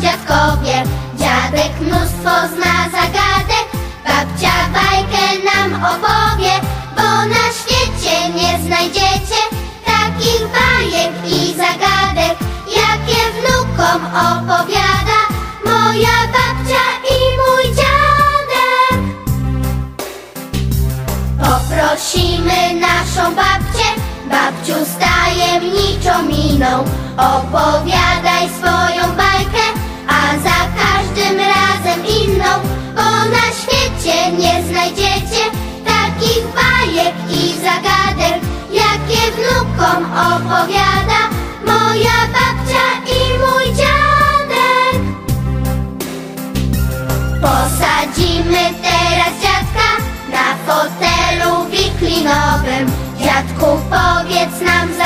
dziadkowie. Dziadek mnóstwo zna zagadek, babcia bajkę nam opowie, bo na świecie nie znajdziecie takich bajek i zagadek, jakie wnukom opowiada moja babcia i mój dziadek. Poprosimy naszą babcię, babciu z tajemniczą miną, opowiadaj swoją bajkę, a za każdym razem inną, bo na świecie nie znajdziecie takich bajek i zagadek, jakie wnukom opowiada moja babcia i mój. Powiedz nam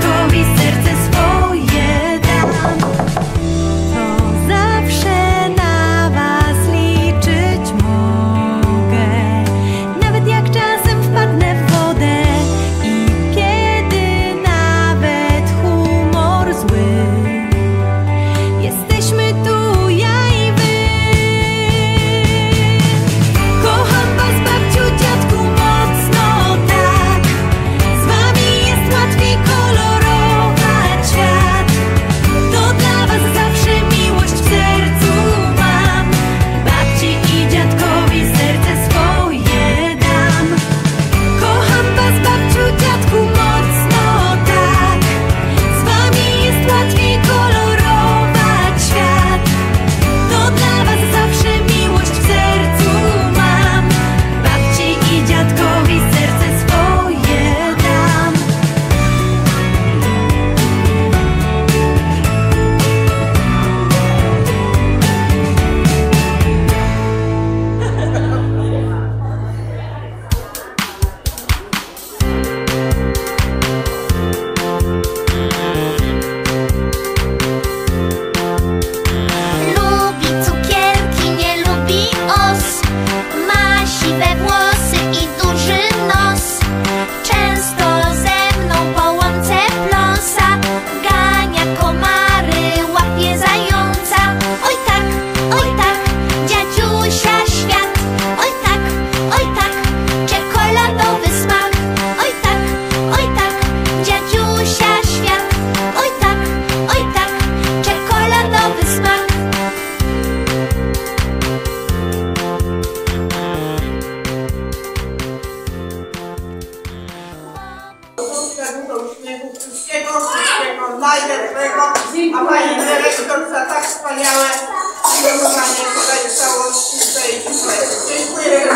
Tatko dobrego, a Pani Dyrektor za tak wspaniałe przygotowanie tutaj całości tej. Dziękuję.